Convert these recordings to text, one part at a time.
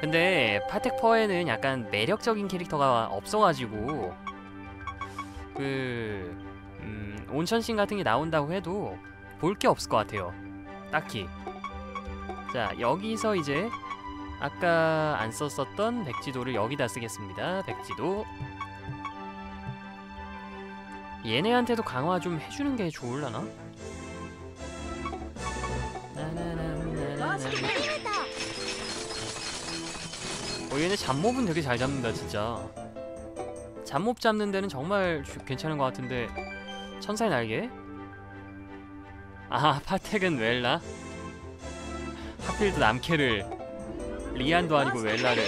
근데 파텍퍼에는 약간 매력적인 캐릭터가 없어가지고 그 음, 온천신 같은 게 나온다고 해도 볼 게 없을 것 같아요. 딱히. 자 여기서 이제 아까 안 썼었던 백지도를 여기다 쓰겠습니다. 백지도. 얘네한테도 강화 좀 해주는 게 좋을라나? 나나나나나나. 얘네 잡몹은 되게 잘 잡는다 진짜 잡몹 잡는 데는 정말 주- 괜찮은 것 같은데 천사의 날개? 아 파텍은 웰라? 하필 또 남캐를 리안도 아니고 웰라를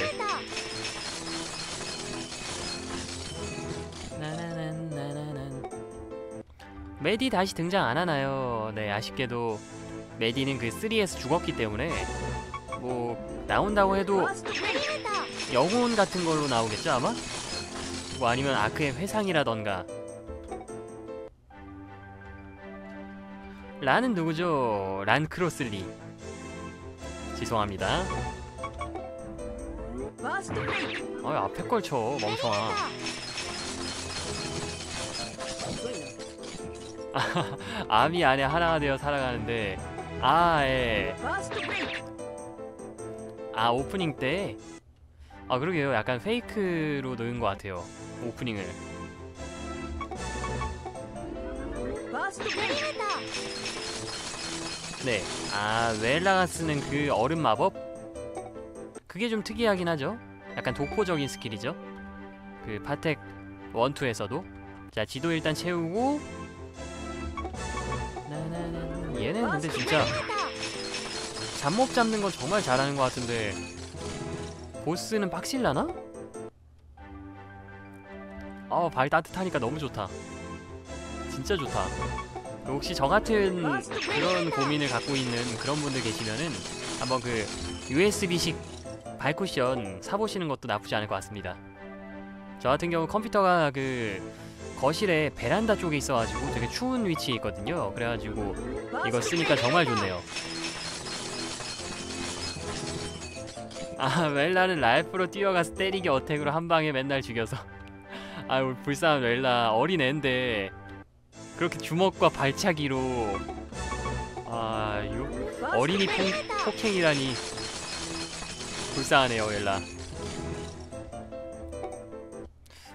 나나나나나난. 메디 다시 등장 안 하나요? 네 아쉽게도 메디는 그 3에서 죽었기 때문에 뭐 나온다고 해도 영혼 같은 걸로 나오겠죠 아마? 뭐 아니면 아크의 회상이라던가 란은 누구죠? 란 크로슬리 죄송합니다 어 앞에 걸 쳐 멍청아 암이 안에 하나가 되어 살아가는데 아예 아 오프닝 때? 아 그러게요. 약간 페이크로 넣은 것 같아요 오프닝을. 네 아 웰라가 쓰는 그 얼음 마법? 그게 좀 특이하긴 하죠. 약간 독보적인 스킬이죠. 그 파텍 1, 2에서도. 자 지도 일단 채우고. 얘는 근데 진짜 잡몹 잡는 건 정말 잘하는 것 같은데 보스는 빡실라나? 아발 따뜻하니까 너무 좋다. 진짜 좋다. 혹시 저 같은 그런 고민을 갖고 있는 그런 분들 계시면은 한번 그 USB식 발쿠션 사보시는 것도 나쁘지 않을 것 같습니다. 저 같은 경우 컴퓨터가 그 거실에 베란다 쪽에 있어가지고 되게 추운 위치에 있거든요. 그래가지고 이거 쓰니까 정말 좋네요 아 웰라는 랄프로 뛰어가서 때리기 attack으로 한 방에 맨날 죽여서. 아유 불쌍한 웰라 어린 애인데 그렇게 주먹과 발차기로. 아 요, 어린이 폭, 폭행이라니. 불쌍하네요 웰라.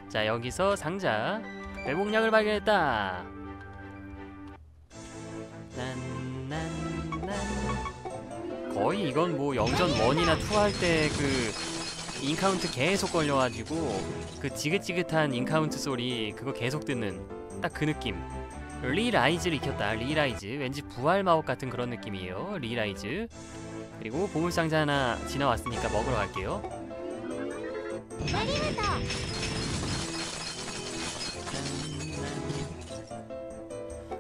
자 여기서 상자. 회복약을 발견했다. 난난난 거의 이건 뭐 영전 1이나 2 할 때 그 encount 계속 걸려가지고 그 지긋지긋한 encount 소리 그거 계속 듣는 딱 그 느낌. 리라이즈를 익혔다. 리라이즈. 왠지 부활 마법 같은 그런 느낌이에요. 리라이즈. 그리고 보물상자 하나 지나왔으니까 먹으러 갈게요.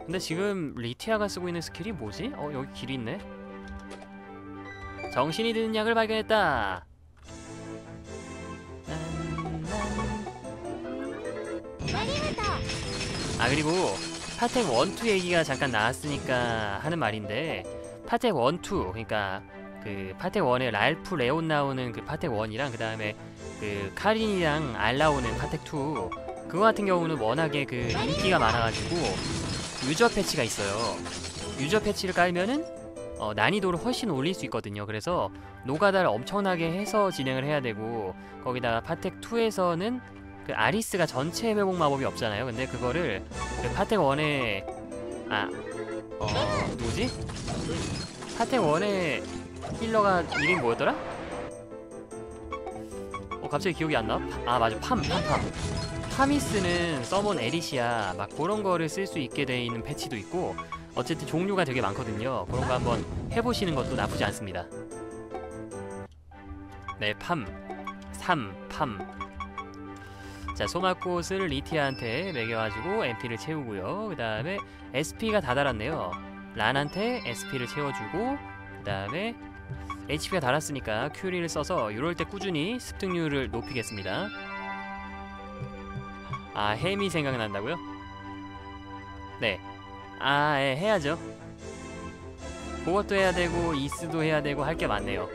근데 지금 리티아가 쓰고 있는 스킬이 뭐지? 어 여기 길이 있네 정신이 드는 약을 발견했다. 아 그리고 파텍 1, 2 얘기가 잠깐 나왔으니까 하는 말인데 파텍 1, 2 그러니까 그 파텍 1에 랄프 레온 나오는 그 파텍 1이랑 그 다음에 그 카린이랑 알 나오는 파텍 2 그거 같은 경우는 워낙에 그 인기가 많아가지고 유저 패치가 있어요. 유저 패치를 깔면은 어, 난이도를 훨씬 올릴 수 있거든요 그래서 노가다를 엄청나게 해서 진행을 해야 되고 거기다가 파텍 2에서는 그 아리스가 전체 회복 마법이 없잖아요. 근데 그거를 그 파텍 1에 아, 어, 누구지? 파텍 1에 힐러가 이름이 뭐였더라? 어, 갑자기 기억이 안 나? 아, 맞아. 팜, 팜, 팜. 쓰는 서먼 에리시아 막 그런 거를 쓸 수 있게 돼 있는 패치도 있고 어쨌든 종류가 되게 많거든요. 그런 거 한번 해보시는 것도 나쁘지 않습니다. 네, 팜, 삼, 팜, 자 소마꽃을 리티아한테 매겨가지고 MP를 채우고요 그 다음에 SP가 다 달았네요 란한테 SP를 채워주고 그 다음에 HP가 달았으니까 큐리를 써서 이럴 때 꾸준히 습득률을 높이겠습니다 아 햄이 생각난다고요? 네 아 예, 해야죠. 그것도 해야 되고 이스도 해야 되고 할 게 많네요.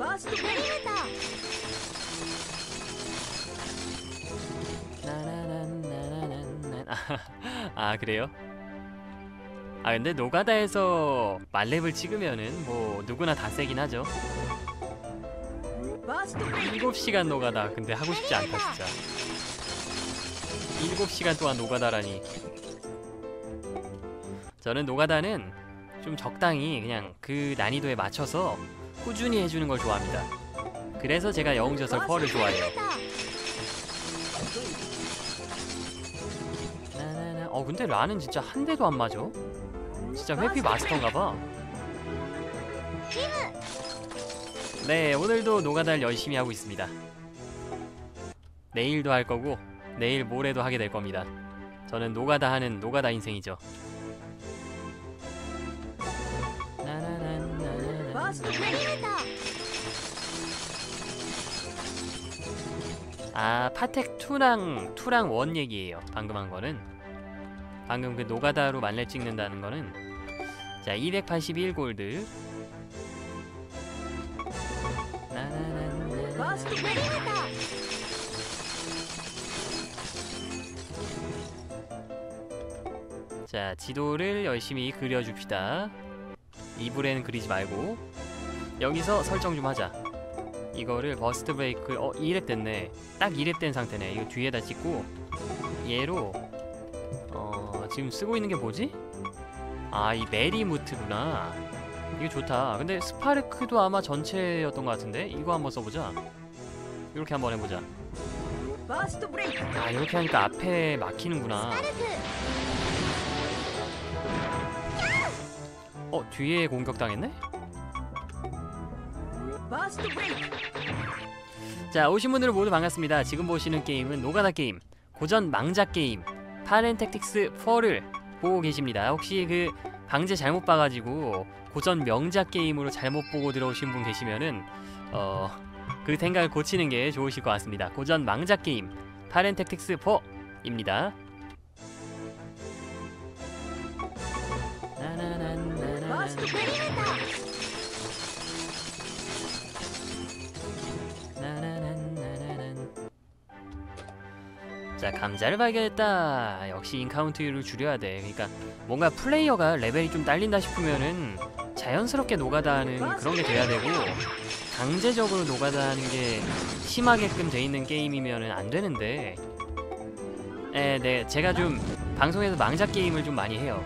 아 그래요? 아 근데 노가다에서 말렙을 찍으면은 뭐 누구나 다 세긴 하죠. 7시간 노가다. 근데 하고 싶지 않다 진짜. 7시간 동안 노가다라니 저는 노가다는 좀 적당히 그냥 그 난이도에 맞춰서 꾸준히 해주는 걸 좋아합니다. 그래서 제가 영웅저설 펄을 좋아해요. 어 근데 라는 진짜 한 대도 안 맞아? 진짜 회피 마스터인가봐. 네 오늘도 노가다를 열심히 하고 있습니다. 내일도 할 거고 내일 모레도 하게 될 겁니다. 저는 노가다 하는 노가다 인생이죠 아 파텍 2랑 2랑 1 얘기예요. 방금 한 거는. 방금 그 노가다로 만렙 찍는다는 거는. 자 281 골드. 자 지도를 열심히 그려줍시다. 이불에는 그리지 말고 여기서 설정 좀 하자. 이거를 버스트 브레이크 어 2렙 됐네. 딱 2렙 된 상태네. 이거 뒤에다 찍고. 얘로 어 지금 쓰고 있는 게 뭐지? 아 이 메리무트구나. 이거 좋다. 근데 스파르크도 아마 전체였던 것 같은데? 이거 한번 써보자. 이렇게 한번 해보자. 아 이렇게 하니까 앞에 막히는구나. 어 뒤에 공격당했네? 자 오신 분들은 모두 반갑습니다. 지금 보시는 게임은 노가다 게임 고전 망작 게임 파렌 택틱스 4를 보고 계십니다. 혹시 그 방제 잘못 봐가지고 고전 명작 게임으로 잘못 보고 들어오신 분 계시면은 어 그 생각을 고치는 게 좋으실 것 같습니다. 고전 망작 게임 파랜드 택틱스 4입니다 자 감자를 발견했다. 역시 encount를 줄여야 돼. 그러니까 뭔가 플레이어가 레벨이 좀 딸린다 싶으면은 자연스럽게 노가다 하는 그런 게 돼야 되고 강제적으로 노가다 하는 게 심하게끔 돼 있는 게임이면은 안 되는데. 에, 네 제가 좀 방송에서 망작 게임을 좀 많이 해요.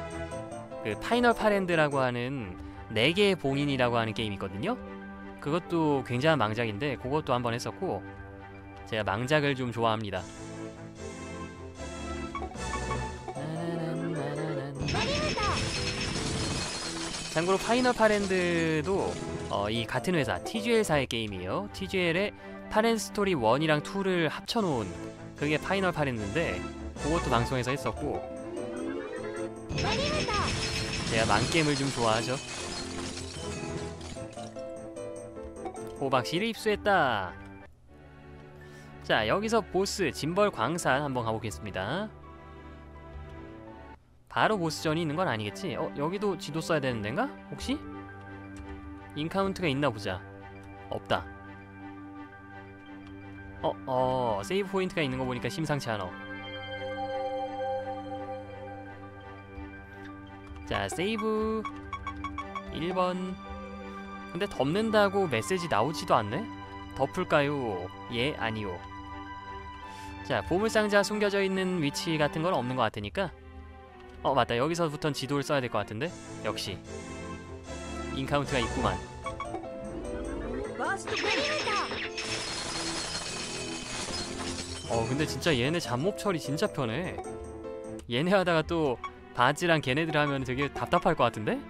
그 파이널 파랜드라고 하는 4개의 봉인이라고 하는 게임이 있거든요. 그것도 굉장한 망작인데 그것도 한번 했었고 제가 망작을 좀 좋아합니다. 참고로 파이널 파랜드도 어, 이 같은 회사 TGL사의 게임이에요. TGL의 파랜드 스토리 1이랑 2를 합쳐놓은 그게 파이널 파랜드인데 그것도 방송에서 했었고 제가 망게임을 좀 좋아하죠. 호박씨를 입수했다. 자 여기서 보스 짐벌 광산 한번 가보겠습니다. 바로 보스전이 있는 건 아니겠지? 어 여기도 지도 써야 되는 데인가? 혹시? encount가 있나 보자. 없다. 어, 어, save point가 있는 거 보니까 심상치 않아. 자, 세이브 1번 근데 덮는다고 메시지 나오지도 않네? 덮을까요? 예, 아니요. 자, 보물상자 숨겨져 있는 위치 같은 건 없는 것 같으니까 어, 맞다. 여기서부턴 지도를 써야 될 것 같은데? 역시 인카운트가 있구만. 어, 근데 진짜 얘네 잡몹 처리 진짜 편해. 얘네 하다가 또 바지랑 걔네들 하면 되게 답답할 것 같은데?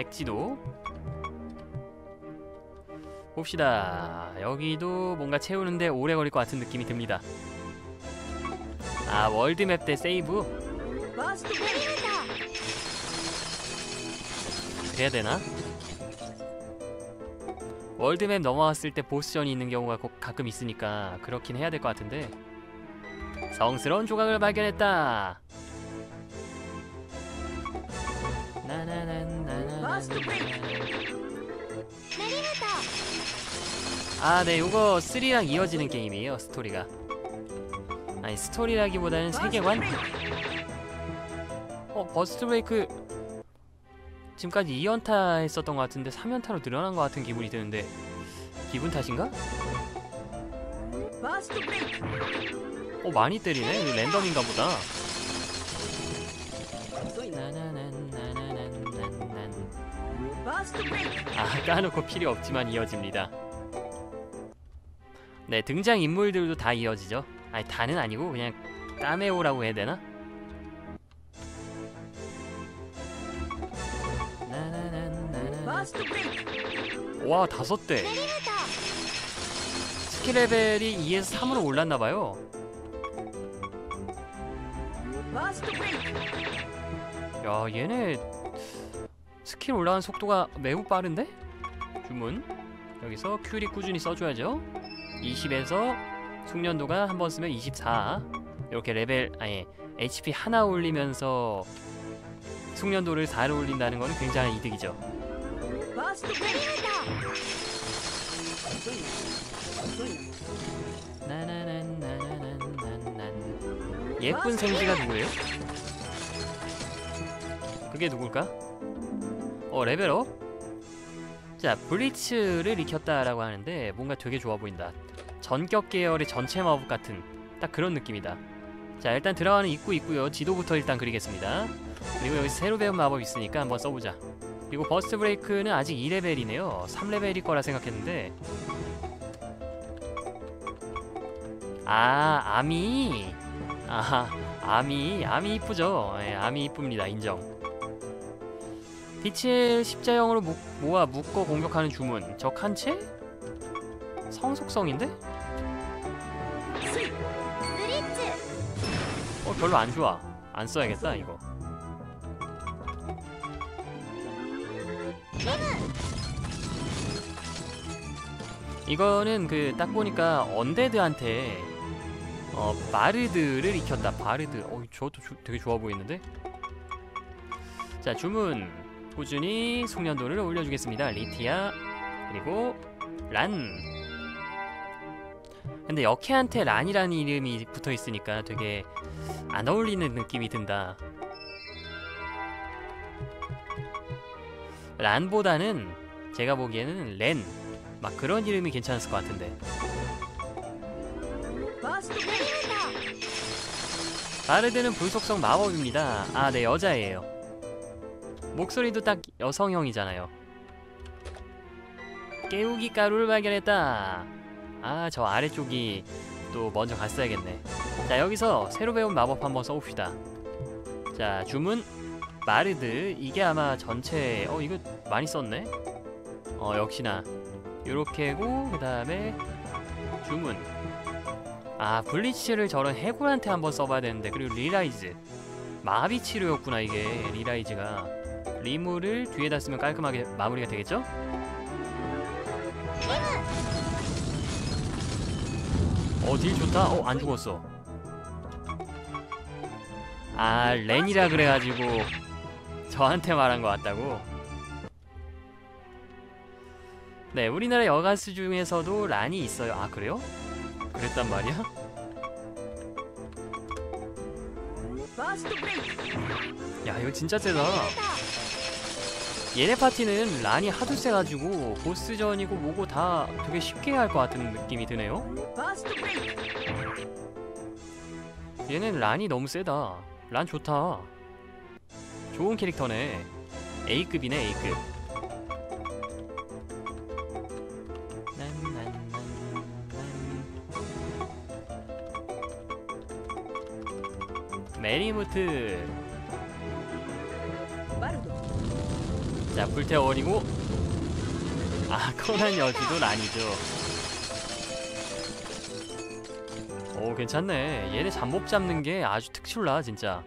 액지도 봅시다 여기도 뭔가 채우는데 오래 걸릴 것 같은 느낌이 듭니다 아 월드맵 때 세이브 그래야 되나? 월드맵 넘어왔을 때 보스전이 있는 경우가 꼭 가끔 있으니까 그렇긴 해야 될 것 같은데 성스러운 조각을 발견했다 아, 네, 요거 3랑 이어지는 게임이에요, 스토리가. 아니 스토리라기보다는 세계관? 어 버스트 브레이크 지금까지 2연타 했었던 것 같은데 3연타로 늘어난 것 같은 기분이 드는데 기분 탓인가? 어 많이 때리네 랜덤인가 보다 아, 아 따놓고 필요 없지만 이어집니다 네 등장인물들도 다 이어지죠 아니 다는 아니고 그냥 까메오라고 해야 되나? 와 다섯 대. 스킬 레벨이 2에서 3으로 올랐나봐요. 야 얘네 스킬 올라간 속도가 매우 빠른데? 주문. 여기서 큐리 꾸준히 써줘야죠. 20에서 숙련도가 한 번 쓰면 24 이렇게 레벨 아니 HP 하나 올리면서 숙련도를 4 올린다는 건 굉장한 이득이죠 예쁜 생쥐가 누구예요? 그게 누굴까? 어 level up? 자 블리츠를 익혔다라고 하는데 뭔가 되게 좋아 보인다 전격 계열의 전체 마법 같은 딱 그런 느낌이다. 자 일단 들어가는 입구 있고요. 지도부터 일단 그리겠습니다. 그리고 여기 새로 배운 마법 있으니까 한번 써보자. 그리고 버스트 브레이크는 아직 2레벨이네요. 3레벨일 거라 생각했는데. 아 아미 아 아미 아미 이쁘죠? 예, 아미 이쁩니다. 인정. 빛을 십자형으로 모, 모아 묶어 공격하는 주문. 적 한 채? 성속성인데? 어 별로 안 좋아. 안 써야겠다 이거. 이거는 그 딱 보니까 언데드한테 어 바르드를 익혔다 바르드. 어 저것도 조- 되게 좋아 보이는데? 자 주문. 꾸준히 숙련도를 올려주겠습니다. 리티아 그리고 란. 근데 역해한테 란이라는 이름이 붙어 있으니까 되게 안 어울리는 느낌이 든다. 란보다는 제가 보기에는 렌. 막 그런 이름이 괜찮았을 것 같은데. 바르드는 불속성 마법입니다. 아, 네, 여자예요. 목소리도 딱 여성형이잖아요. 깨우기 가루를 발견했다. 아, 저 아래쪽이 또 먼저 갔어야겠네. 자, 여기서 새로 배운 마법 한번 써봅시다. 자, 주문 바르드. 이게 아마 전체 어 이거 많이 썼네. 어 역시나 요렇게고 그 다음에 주문. 아 블리츠를 저런 해골한테 한번 써봐야 되는데 그리고 리라이즈 마비 치료였구나 이게 리라이즈가 리무를 뒤에다 쓰면 깔끔하게 마무리가 되겠죠? 어디 좋다. 어, 안 죽었어. 아, 렌이라 그래가지고 저한테 말한 것 같다고? 네, 우리나라 여가수 중에서도 란이 있어요. 아, 그래요? 그랬단 말이야? 야, 이거 진짜 쎄다. 얘네 파티는 란이 하도 세가지고 보스전이고 뭐고 다 되게 쉽게 할 것 같은 느낌이 드네요. 얘는 란이 너무 세다. 란 좋다. 좋은 캐릭터네. A급이네 A급. 메리무트. 자 불태워버리고. 아 커난 여주도 아니죠. 오 괜찮네. 얘네 잡몹 잡는 게 아주 특출나 진짜.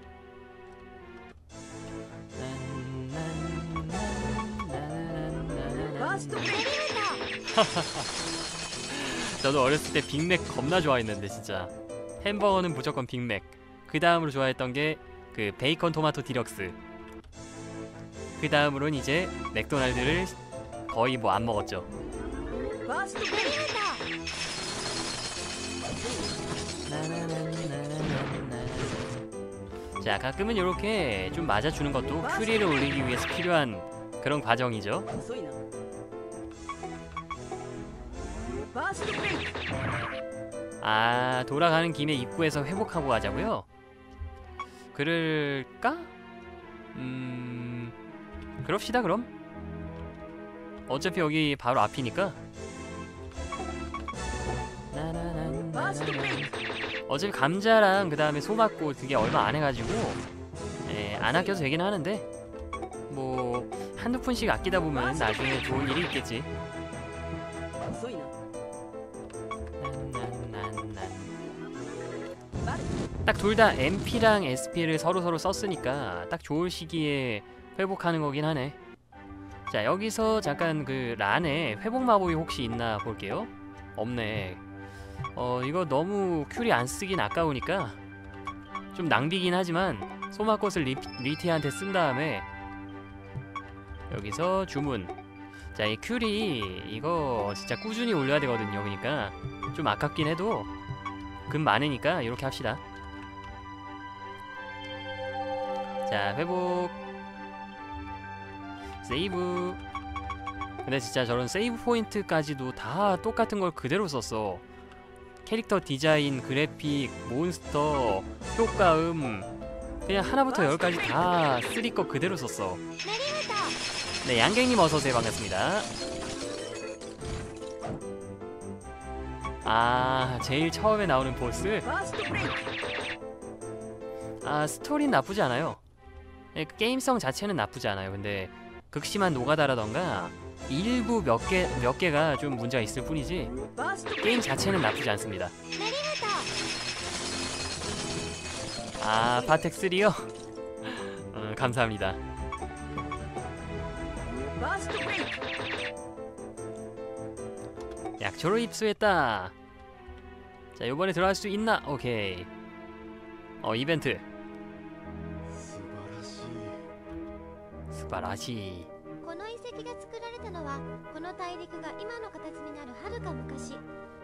저도 어렸을 때 빅맥 겁나 좋아했는데 진짜. 햄버거는 무조건 빅맥. 그 다음으로 좋아했던 게 그 베이컨 토마토 디럭스. 그 다음으론 이제 맥도날드를 거의 뭐 안 먹었죠. 자 가끔은 이렇게 좀 맞아주는 것도 큐리를 올리기 위해서 필요한 그런 과정이죠. 아 돌아가는 김에 입구에서 회복하고 가자고요? 그럴까? 음... 그럽시다 그럼. 어차피 여기 바로 앞이니까. 어차피 감자랑 그 다음에 소맞고 그게 얼마 안 해가지고 예, 안 아껴도 되긴 하는데 뭐 한두 푼씩 아끼다 보면 나중에 좋은 일이 있겠지. 딱 둘 다 MP랑 SP를 서로서로 서로 썼으니까 딱 좋을 시기에 회복하는 거긴 하네. 자 여기서 잠깐 그 란에 회복 마법이 혹시 있나 볼게요. 없네. 어 이거 너무 큐리 안 쓰긴 아까우니까 좀 낭비긴 하지만 소마꽃을 리, 리티한테 쓴 다음에 여기서 주문. 자 이 큐리 이거 진짜 꾸준히 올려야 되거든요. 그러니까 좀 아깝긴 해도 금 많으니까 이렇게 합시다. 자 회복 세이브. 근데 진짜 저런 세이브 포인트까지도 다 똑같은 걸 그대로 썼어. 캐릭터 디자인, 그래픽, 몬스터, 효과음. 그냥 하나부터 열까지 다 three 거 그대로 썼어. 네 양갱님 어서오세요. 반갑습니다. 아 제일 처음에 나오는 보스? 아 스토리는 나쁘지 않아요. 예, 그 게임성 자체는 나쁘지 않아요. 근데 극심한 노가다라던가 일부 몇 개, 몇 개가 좀 문제가 있을 뿐이지 게임 자체는 나쁘지 않습니다. 아 파텍3요? 음, 어, 감사합니다. 약초로 입수했다. 자 요번에 들어갈 수 있나? 오케이. 어 이벤트. すばらし. この遺跡が作られたのはこの大陸が今の形になるはるか昔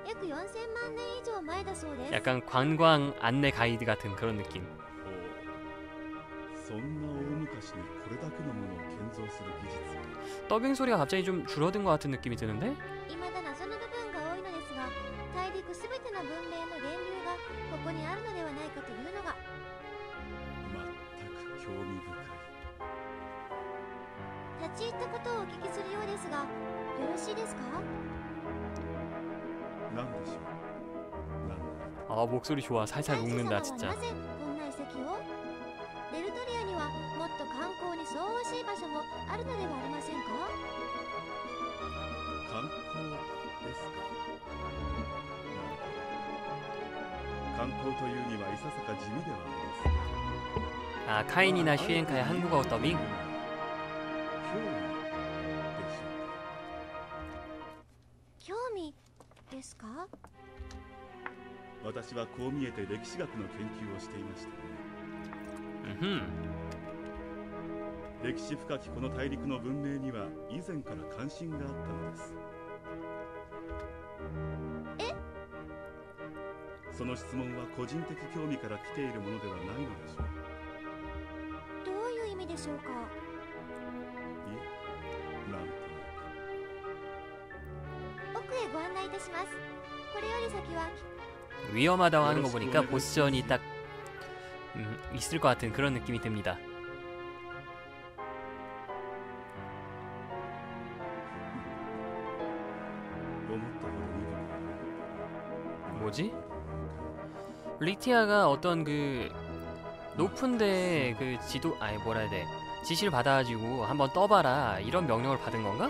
約4000万年以上前だそうです 약간 관광 안내 가이드 같은 그런 느낌. ほうそんな大昔にこれだけのものを建造する技術 더빙 소리가 갑자기 좀 줄어든 것 같은 느낌이 드는데? 未だ謎の部分が多いのですが大陸すべての文明の源流がここにあるのではないかと ったことをお聞きするようですがよろしいですか何でしょうなんだ 아 목소리 좋아 살살 大地 녹는다 様は 진짜 なぜこんな遺跡をデルトリアにはもっと観光に相応しい場所もあるのではありませんか観光ですか観光というにはいささか地味ではあります 아 카인이나 슈엔카의 한국어 더빙? ですか？私はこう見えて歴史学の研究をしていましたね。歴史深きこの大陸の文明には以前から関心があったのです。え？その質問は個人的興味から来ているものではないのでしょうどういう意味でしょうか？ 위험하다고 하는 거 보니까 보스전이 딱 음, 있을 것 같은 그런 느낌이 듭니다. 뭐지? 리티아가 어떤 그 높은데 그 지도 아니 뭐라 해야 돼 지시를 받아가지고 한번 떠봐라 이런 명령을 받은 건가?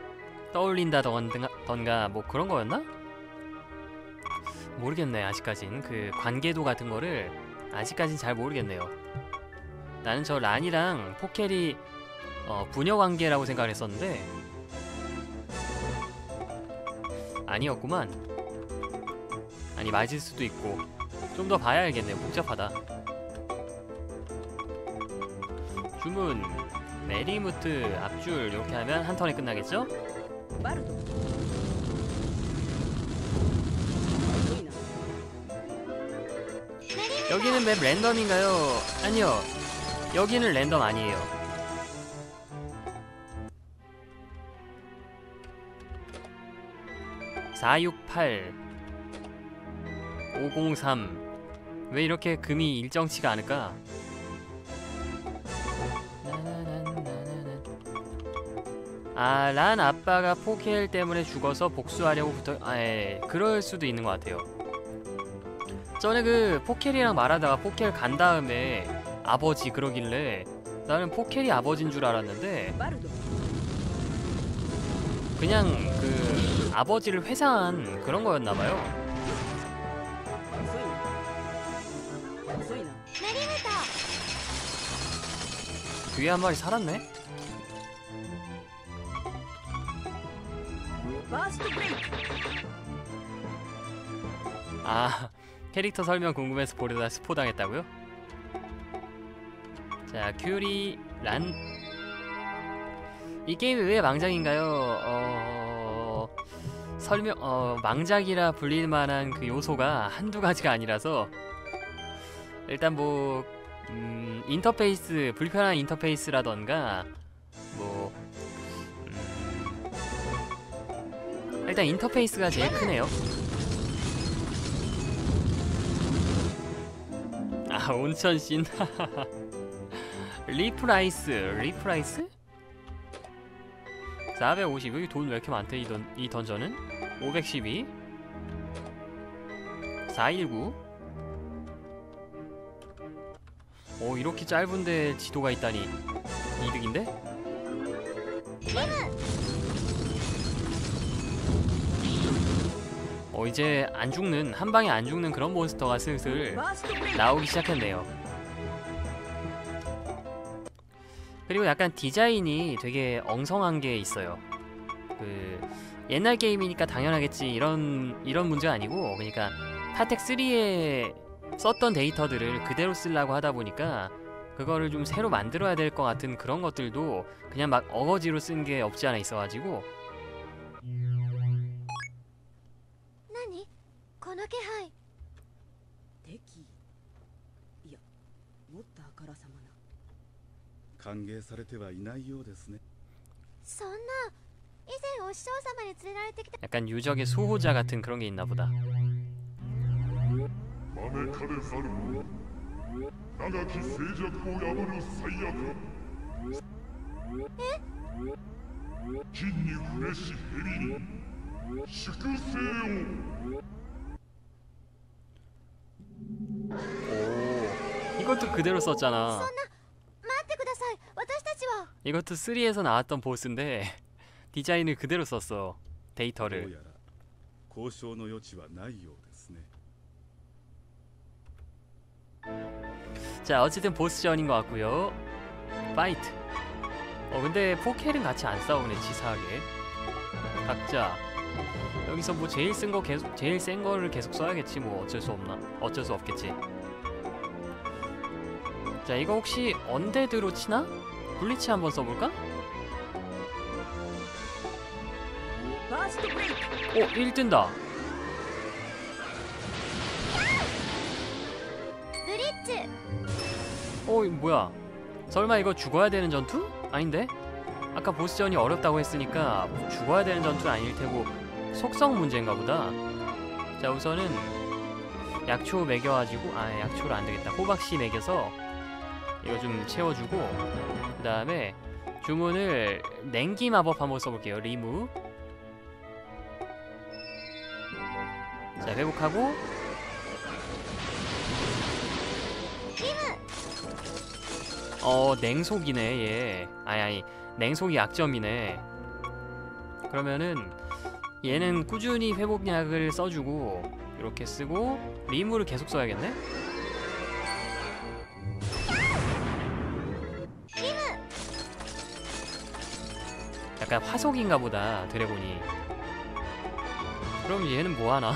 떠올린다던가 뭐 그런 거였나? 모르겠네 아직까진 그 관계도 같은 거를 아직까진 잘 모르겠네요. 나는 저 란이랑 포켈이 어, 부녀 관계라고 생각을 했었는데 아니었구만. 아니 맞을 수도 있고 좀 더 봐야 알겠네요. 복잡하다. 주문 메리무트 앞줄 이렇게 하면 한 턴에 끝나겠죠? Bardo. 여기는 맵 랜덤인가요? 아니요. 여기는 랜덤 아니에요. (468) (503) 왜 이렇게 금이 일정치가 않을까? 아, 난 아빠가 포켓 때문에 죽어서 복수하려고 부터 아, 예, 그럴 수도 있는 것 같아요. 전에 그 포켓이랑 말하다가 포켓 간 다음에 아버지 그러길래 나는 포켓이 아버지인 줄 알았는데 그냥 그 아버지를 회상한 그런 거였나봐요. 뒤에 음. 한 마리 살았네? 아 캐릭터 설명 궁금해서 보려다 스포 당했다고요? 자 큐리 란. 이 게임이 왜 망작인가요? 어 설명 어 망작이라 불릴 만한 그 요소가 한두 가지가 아니라서 일단 뭐 음, 인터페이스 불편한 인터페이스라던가 뭐 일단 인터페이스가 제일 크네요. 아 온천씬 리프라이스 리프라이스? 450 여기 돈 왜 이렇게 많대 이, 던, 이 던전은 512 419 오 이렇게 짧은데 지도가 있다니 이득인데? 어 이제 안 죽는 한 방에 안 죽는 그런 몬스터가 슬슬 나오기 시작했네요. 그리고 약간 디자인이 되게 엉성한 게 있어요. 그 옛날 게임이니까 당연하겠지 이런 이런 문제 아니고 그러니까 파텍3에 썼던 데이터들을 그대로 쓰려고 하다 보니까 그거를 좀 새로 만들어야 될 것 같은 그런 것들도 그냥 막 어거지로 쓴 게 없지 않아 있어가지고 この気配敵いやもっとあからさまな歓迎されてはいないようですねそんな以前お師匠様に連れられてきた 약간 유적의 수호자 같은 그런 게 있나 보다. 招 이것도 그대로 썼잖아. 이것도 3에서 나왔던 보스인데 디자인을 그대로 썼어. 데이터를. 자, 어쨌든 보스전인 것 같고요. fight. 어, 근데 4K는 같이 안 싸우네, 치사하게. 각자 여기서 뭐 제일 센 거 계속 제일 센 거를 계속 써야겠지 뭐 어쩔 수 없나 어쩔 수 없겠지 자 이거 혹시 언데드로 치나? 블리치 한번 써볼까? 오! 1 뜬다 브리츠! 오 어, 뭐야 설마 이거 죽어야 되는 전투? 아닌데? 아까 보스전이 어렵다고 했으니까 죽어야 되는 전투는 아닐테고 속성 문제인가 보다 자 우선은 약초 매겨가지고 아 약초를 안되겠다 호박씨 매겨서 이거 좀 채워주고 그 다음에 주문을 냉기 마법 한번 써볼게요. 리무. 자 회복하고. 어 냉속이네 얘. 아니 아니 냉속이 약점이네. 그러면은 얘는 꾸준히 회복약을 써주고 이렇게 쓰고 리무를 계속 써야겠네 약간 화석인가 보다 드래곤이 그럼 얘는 뭐하나?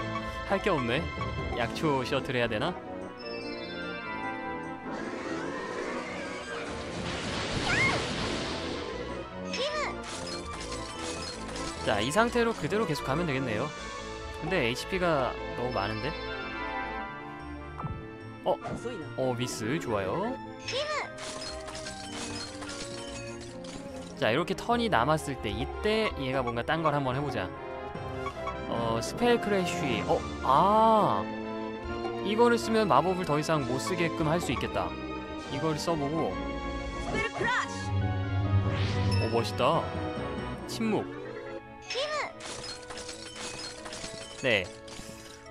할 게 없네 약초 셔틀 해야 되나? 자, 이 상태로 그대로 계속 가면 되겠네요. 근데 HP가 너무 많은데? 어? 어, 미스. 좋아요. 자 이렇게 턴이 남았을 때 이때 얘가 뭔가 딴 걸 한번 해보자. 어 spell crash. 어? 아. 이거를 쓰면 마법을 더 이상 못 쓰게끔 할 수 있겠다. 이걸 써보고. 오 멋있다. 침묵. 네.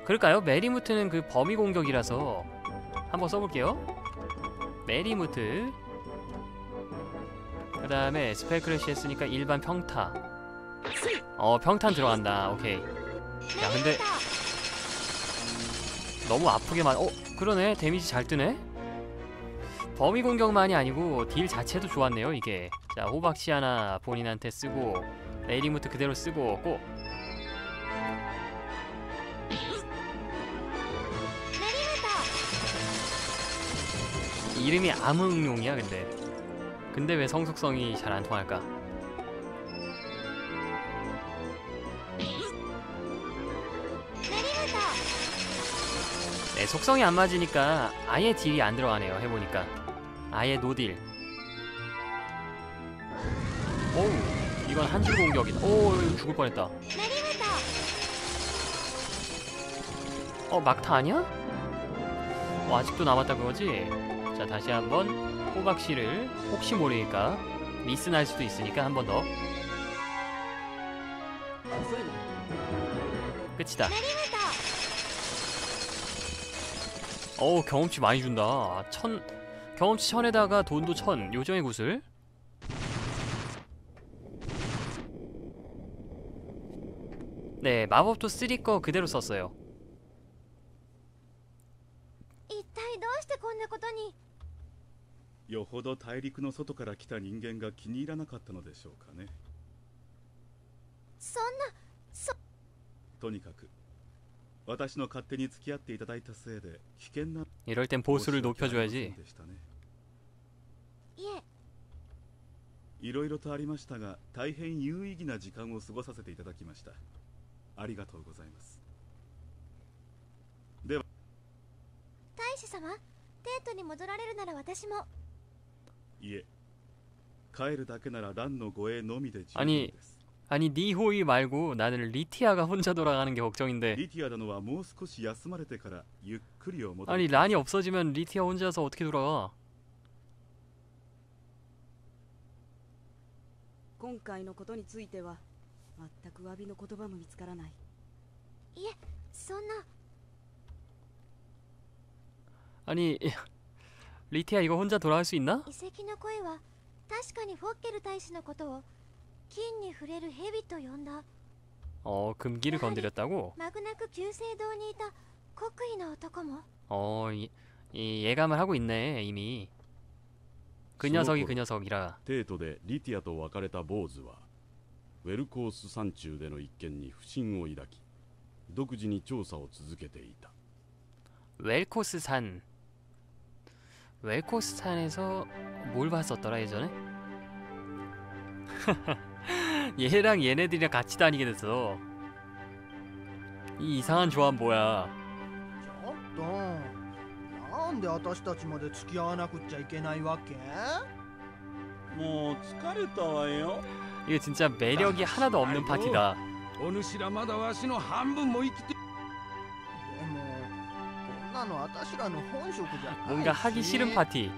그럴까요? 메리무트는 그 범위 공격이라서 한번 써볼게요. 메리무트. 다음에 spell crash 했으니까 일반 평타. 어 평탄 들어간다. 오케이. 야 근데 너무 아프게만 어 그러네. 데미지 잘 뜨네. 범위 공격만이 아니고 딜 자체도 좋았네요 이게. 자 호박씨 하나 본인한테 쓰고 레이리무트 그대로 쓰고 꼭 이름이 암흑룡이야 근데 근데 왜 성속성이 잘 안 통할까? 네 속성이 안 맞으니까 아예 딜이 안 들어가네요 해보니까. 아예 노딜. 오우 이건 한 줄 공격이다. 오 죽을 뻔했다. 어 막타 아니야? 어, 아직도 남았다 그거지? 자 다시 한번 호박씨를 혹시 모르니까 미스날 수도 있으니까 한 번 더. 끝이다. 어우 경험치 많이 준다. 천 경험치 천에다가 돈도 천. 요정의 구슬. 네 마법도 three 거 그대로 썼어요. よほど大陸の外から来た人間が気に入らなかったのでしょうかねそんなとにかく私の勝手に付き合っていただいたせいで危険な 이럴 땐 보수를 申し訳ありませ 높여줘야지 んでしたねいえいろいろとありましたが大変有意義な時間を過ごさせていただきましたありがとうございます大使様テントに戻られるなら私も いえ帰るだけなら蘭の護衛のみで十分 아니 です 아니 니호이 말고 나는 리티아가 혼자 돌아가는 게 걱정인데 リティア殿はもう少し休まれてからゆっくりを戻 아니 りください 란이 없어지면 리티아 혼자서 어떻게 돌아가 今回のことについては全く詫びの言葉も見つからないそんな 아니 리티아 이거 혼자 돌아갈 수 있나? 遺跡の声は確かにフォッケル大使のことを金に触れる蛇と呼んだ 어 금기를 건드렸다고? マグナク旧聖堂にいた国威の男も 어 이, 이 예감을 하고 있네 이미 그 녀석이 그 その頃 녀석이라 テートでリティアと別れた坊主はウェルコース山中での一件に不審を抱き独自に調査を続けていた 웰코스산 웰코스산에서 뭘 봤었더라 예전에? 얘랑 얘네들이랑 같이 다니게 됐어 이 이상한 조합 뭐야 ちょっとなんで私たちまで付き合わなくっちゃいけないわけもう疲れたわよ 이거 진짜 매력이 하나도 없는 파티다 お主らまだわしの半分も生きて 뭔가 하기 싫은 파티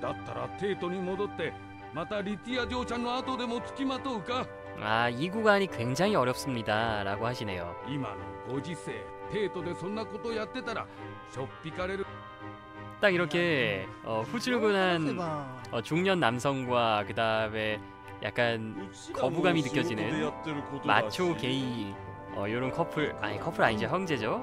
だったらテートに戻ってまたリティア嬢ちゃんの後でも付きまとうか 아, 이 구간이 굉장히 어렵습니다라고 하시네요. 今のご時世デートでそんなことやってたらしょっぴかれる 딱 이렇게 어, せ 후줄근한 ば 어, 중년 남성과 그 다음에 약간 うちらも 거부감이 仕事で 느껴지는 やってることだし 마초 게이 어, 이런 커플 아니 커플 아니죠 형제죠.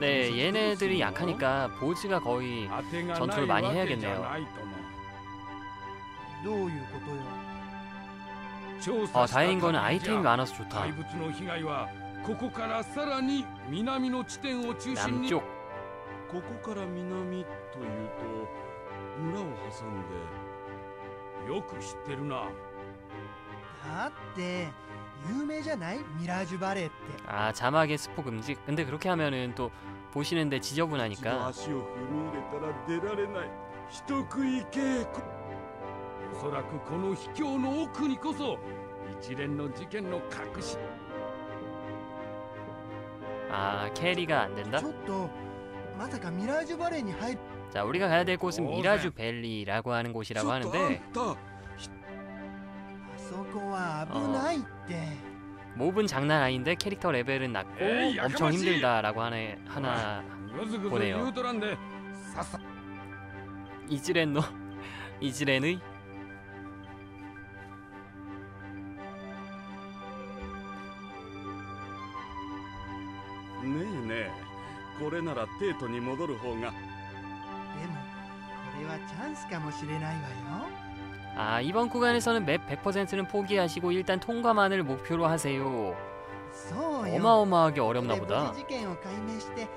네, 얘네들이 약하니까 보즈가 거의 전투를 많이 해야겠네요. 아, 다행인 거는 아이템이 많아서 좋다. 남쪽. 유명잖아요? 미라주 바레 아 자막의 스포 금지? 근데 그렇게 하면은 또 보시는데 지저분하니까. 아 캐리가 안 된다? 자 우리가 가야 될 곳은 미라주 벨리라고 하는 곳이라고 하는데 こは危ないって、 몹은 장난 아닌데 캐릭터 레벨은 낮고 에이, 엄청 야가마시! 힘들다라고 하네 하나 ぐずぐず 보네요 言うとらんでさっさ 이즈렌노 이즈렌의 ねえねえこれならテートに戻る方がでもこれはチャンスかもしれないわよ 아 이번 구간에서는 맵 100%는 포기하시고 일단 통과만을 목표로 하세요 そうよ 어마어마하게 こ 어렵나 こで 보다 無事事件を解明してな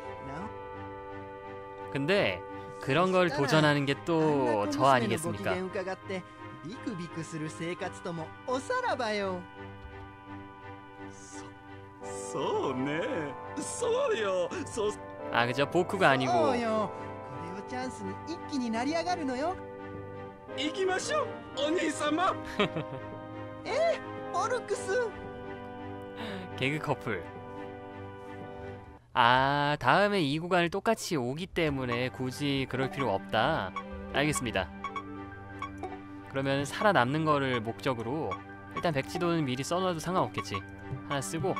근데 お 그런 걸 そしたら do전하는 게 あん 또 な 저 小娘のご機 아니겠습니까 嫌伺ってビクビクする生活ともおさらばよそそうねそうよそう 아 그죠 보쿠가 そ 아니고 うよこれをチャンスに一気に成り上がるのよ行きましょう お兄様オルクス 개그 커플 아 다음에 이 구간을 똑같이 오기 때문에 굳이 그럴 필요 없다 알겠습니다 그러면 살아남는 거를 목적으로 일단 백지도는 미리 써놔도 상관없겠지 하나 쓰고